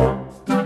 Bye.